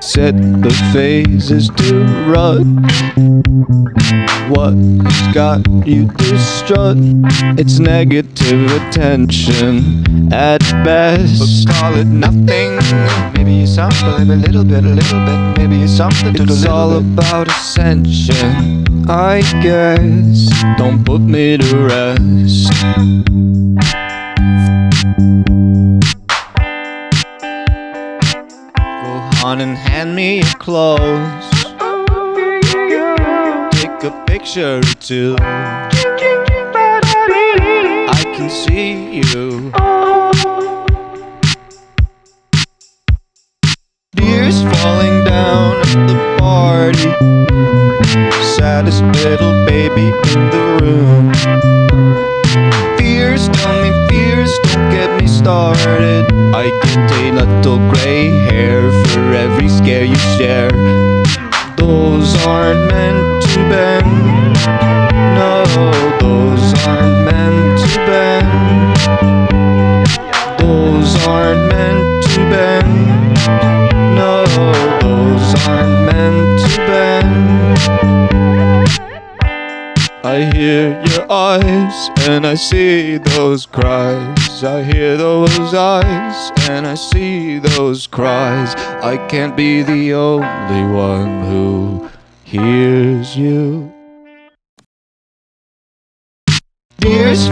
set the phases to run. What's got you distraught? It's negative attention at best. But call it nothing. Maybe something, a little bit, a little bit. Maybe something to It's all bit. about ascension, I guess. Don't put me to rest. On and hand me your clothes. Take a picture or two. I can see you. Tears falling down at the party. Saddest little baby in the room. Fears, tell me fears, don't get me started. I get a little gray hair for every scare you share. Those aren't meant to bend. No, those aren't meant to bend. Those aren't meant to bend. I hear your eyes and I see those cries. I hear those eyes and I see those cries. I can't be the only one who hears you. Fall.